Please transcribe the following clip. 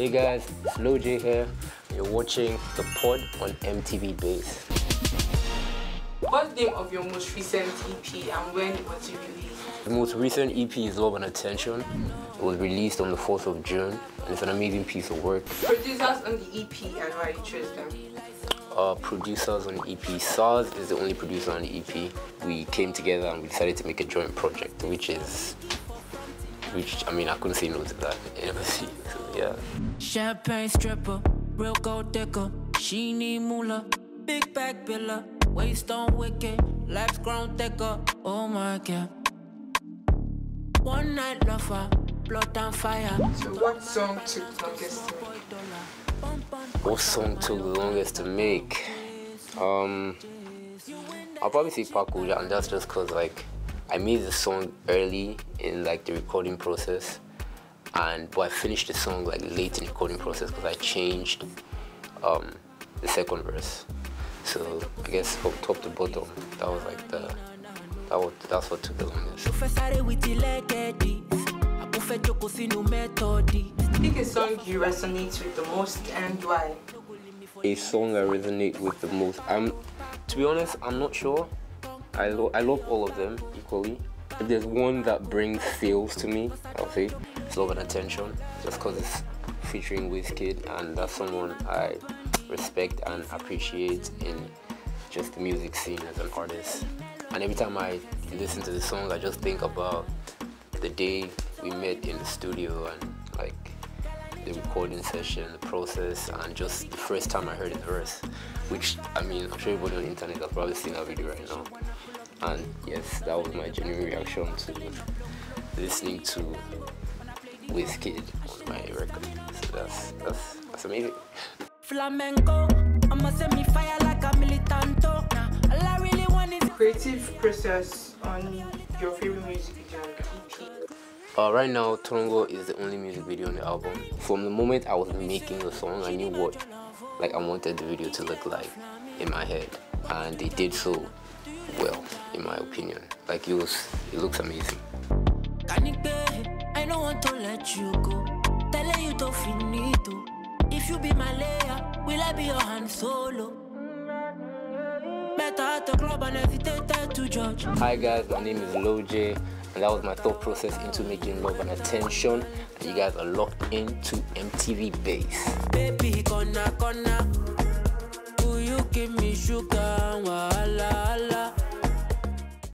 Hey guys, it's Lojay here. You're watching The Pod on MTV Base. What's the name of your most recent EP and when was it released? The most recent EP is Love and Attention. It was released on the 4th of June and it's an amazing piece of work. Producers on the EP and why you chose them? Uh, producers on the EP. Sarz is the only producer on the EP. We came together and we decided to make a joint project, which is, which, I mean, I couldn't say no to that. So, yeah. Champagne stripper, real gold digger. She need moolah, big back biller. Waist on wicked, life's grown thicker. Oh my god. One night lover, blood and fire. So what song took the longest to make? What song took the longest to make? Um, I'll probably say Pakuja, and that's just cause like I made the song early in like the recording process, and but I finished the song like late in the recording process because I changed um, the second verse. So I guess from top to bottom, that was like the that was that's what took the longest. Pick a song you resonate with the most and why. A song I resonate with the most. I'm, to be honest, I'm not sure. I lo- I love all of them equally. If there's one that brings feels to me, I'll say it's Love and Attention, just because it's featuring Wizkid, and that's someone I respect and appreciate in just the music scene as an artist. And every time I listen to the song, I just think about the day we met in the studio and like the recording session, the process, and just the first time I heard the verse, which I mean, I'm sure everybody on the internet has probably seen that video right now. And yes, that was my genuine reaction to listening to Wizkid on my record. So that's that's that's amazing. Flamenco, I'ma send me fire like a militanto. Nah, all I really want is Creative process on your favorite music video and EP. Uh, right now, Tongo is the only music video on the album. From the moment I was making the song, I knew what like I wanted the video to look like in my head, and they did so well, in my opinion. Like it was, it looks amazing. I don't want to let you go. Telling you to finito. If you be my Leia, will I be your Han Solo? Better at the club and hesitate to judge. Hi guys, my name is Lojay, and that was my thought process into making love and attention. And you guys are locked into MTV Base. Baby, gonna, gonna. You give me sugar? Wala, wala.